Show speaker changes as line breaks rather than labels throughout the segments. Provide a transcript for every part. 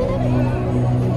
Thank you.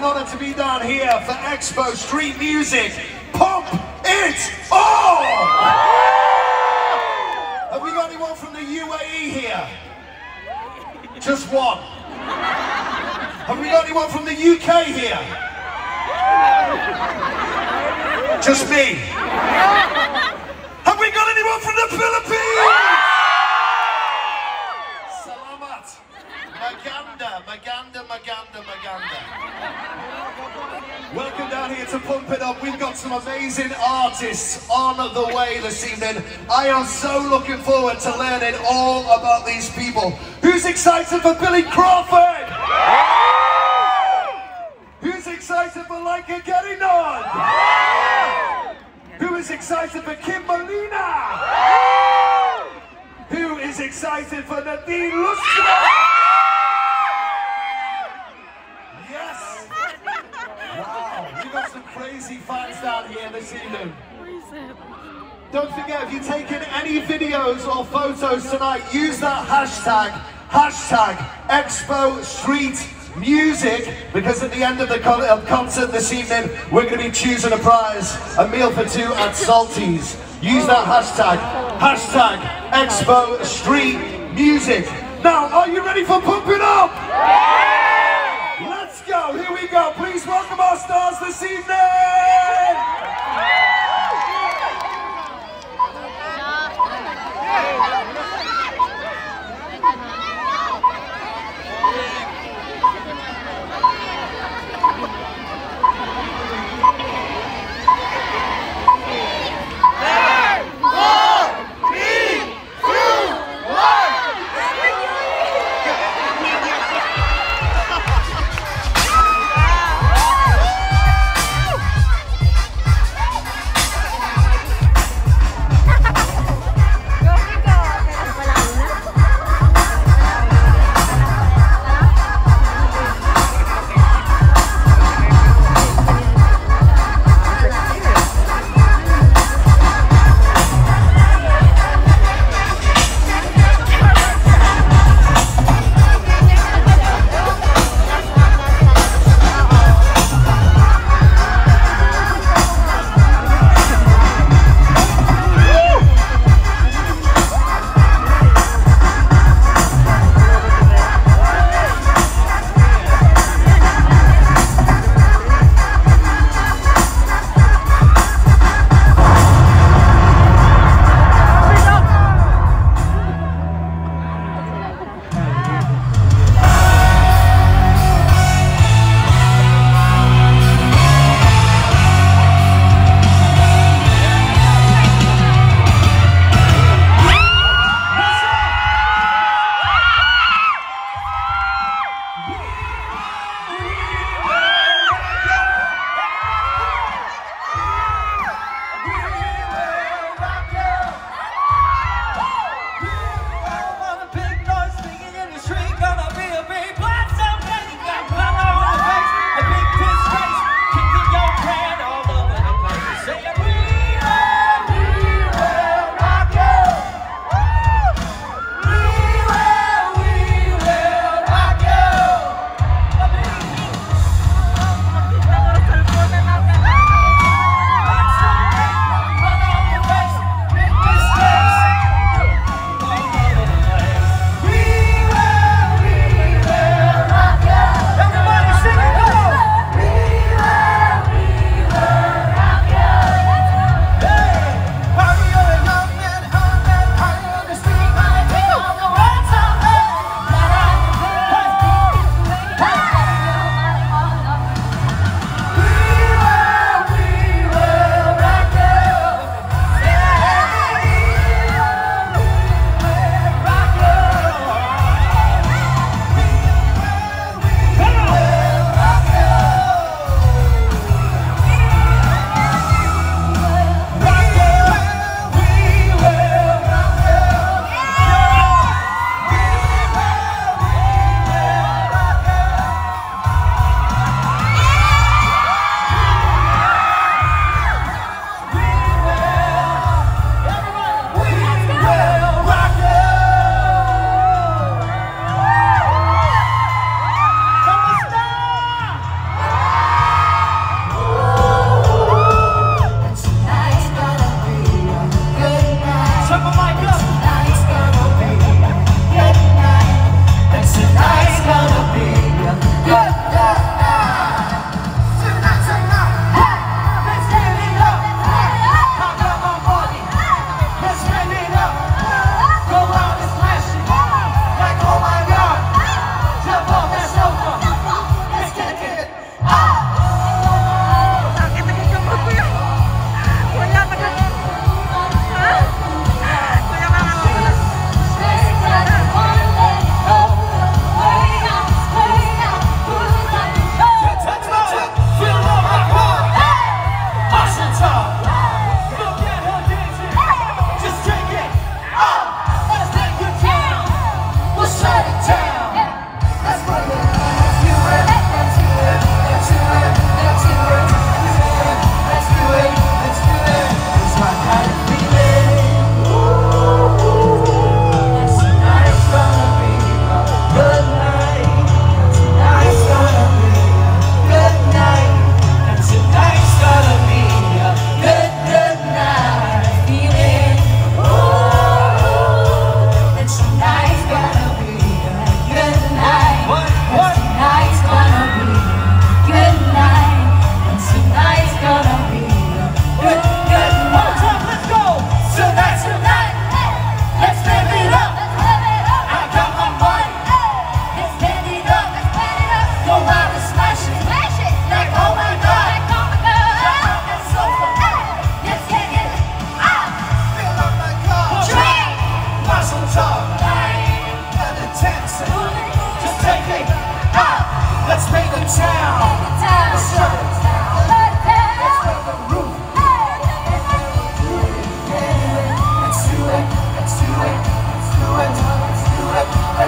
An honor to be down here for Expo Street Music. Pump it all! Have we got anyone from the UAE here? Just one. Have we got anyone from the UK here? Just me. Have we got anyone from the Philippines? Maganda, Maganda. Welcome down here to Pump It Up. We've got some amazing artists on the way this evening. I am so looking forward to learning all about these people. Who's excited for Billy Crawford? Who's excited for Lyca Gairanod? Who is excited for Kim Molina? Who is excited for Nadine Lustre? Yes! Wow, we got some crazy fans down here this evening. Don't forget, if you're taking any videos or photos tonight, use that hashtag, hashtag Expo Street Music, because at the end of the con- uh, concert this evening, we're going to be choosing a prize, a meal for two at Salties. Use that hashtag, hashtag Expo Street Music. Now, are you ready for Pump It Up? Let's go, here we go. Please welcome our stars this evening.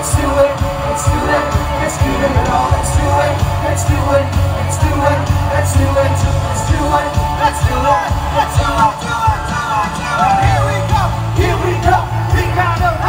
Let's do it, let's do it, let's
do it at all. Let's do it, let's do it, let's do it,
let's do it, let's do it, let's do it, let's do it,
do it, do it, do it. Here we go, here
we go, we
got a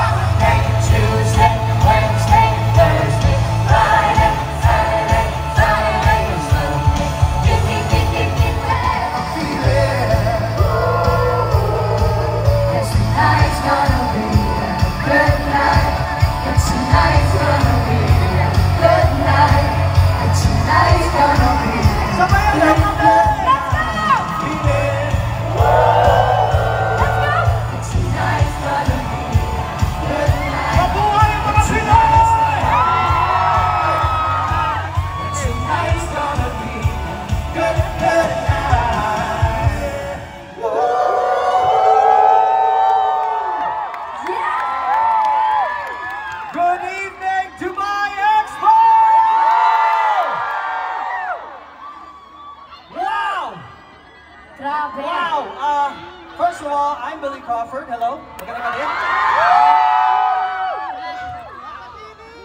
Grabe. Wow! Uh, first of all, I'm Billy Crawford. Hello. Magandang gabi.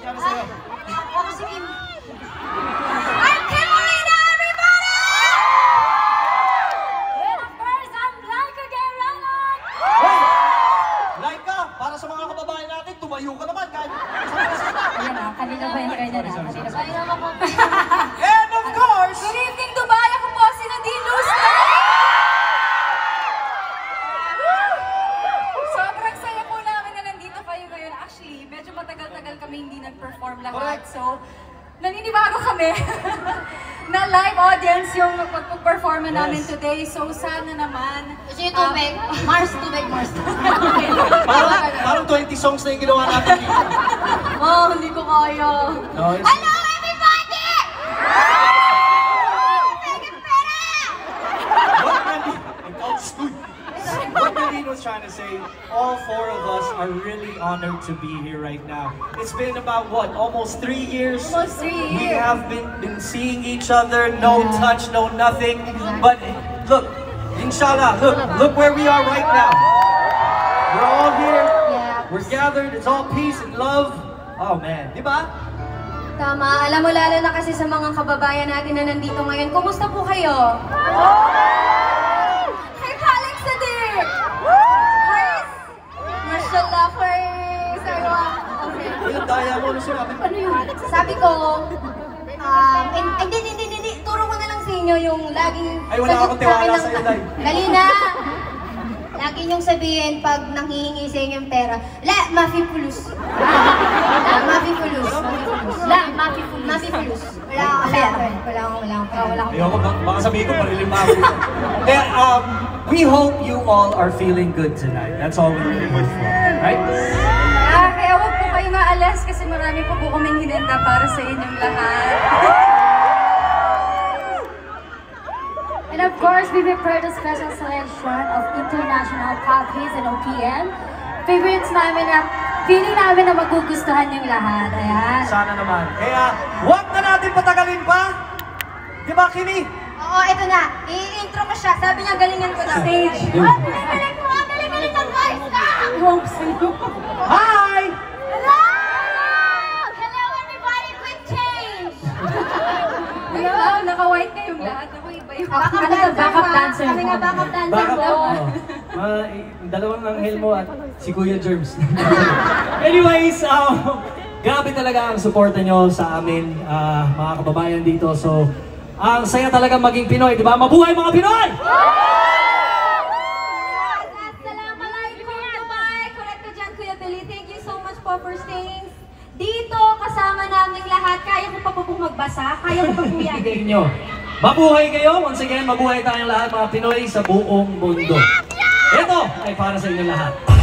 Kaya sa'yo. Actually, medyo matagal-tagal kami hindi nag-perform lahat. So, naninibago kami na live audience yung pag-perform namin
Yes.
today. So, sana naman...
Gusto yung tubig? Mars, tubig, Mars.
parang, parang 20 songs na yung ginawa natin dito.
Oh, hindi ko kaya.
No, it's- was trying to say, all four of us are really honored to be here right now. It's been about what, almost three years?
Almost three years.
We have been, been seeing each other, no touch, no nothing. But look, inshallah, look, look where we are right now. We're all here.
Yeah.
We're gathered. It's all peace and love. Oh man, di ba?
Tama. Alam mo, lalo na kasi sa mga kababayan natin na nandito ngayon. Kumusta po kayo? Hi,
daya mo, ano sinabi?
Ano yun? Sabi ko, um, hin- hindi, hindi, hindi, turo ko na lang sa inyo yung laging
Ay, wala akong tiwala
sa
sa'yo, Day.
Dali na! Lagi niyong sabihin pag nanghihingi sa inyo yung pera, La, mafi pulus. La, mafi pulus. Mafi pulus. La, mafi pulus. Mafi pulus. Wala akong pera. Wala akong, wala akong pera. Wala akong
Ayoko, baka, baka sabihin ko, parilim ako. Kaya, um, we hope you all are feeling good tonight. That's all we really wish for. Right?
Maalas kasi marami po po kaming hinanda para sa inyong lahat.
And of course, we prepared a special selection of international pop hits and OPM. Favorites namin na feeling namin na magugustuhan yung lahat. Ayan.
Sana naman. Kaya, huwag na natin patagalin pa. Di ba, Kimi?
Oo, ito na. I-intro ko siya. Sabi niya, galingan ko daw.
Stage.
Oh, galing-galing mo! Ang galing-galing ng voice ko!
Hope sa'yo.
Hi!
Naka-white kayong lahat. Ako iba yung...
Backup
Ano to, backup dancer
Kami nga backup dancer
Baka
daw.
uh, dalawang anghel mo at si Kuya Germs. Anyways, um, grabe talaga ang suporta nyo sa amin, ah, mga kababayan dito. So, ang saya talaga maging Pinoy, di ba? Mabuhay mga Pinoy!
Assalamualaikum Dubai! Correct ka dyan, Kuya Billy. Thank you so much po for staying dito kasama namin lahat. Kaya ko pa po pong magbasa. Kaya ko pa po yan.
Nyo. Mabuhay kayo. Once again, mabuhay tayong lahat mga Pinoy sa buong mundo. Ito ay para sa inyo lahat.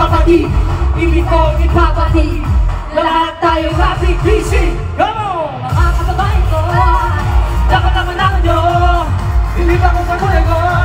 Kapatid. Hindi ko ipapatid na lahat tayo happy, busy. Come on!
mga kababayan ko.
Dapat naman naman nyo, hindi ba kung pagulay ko?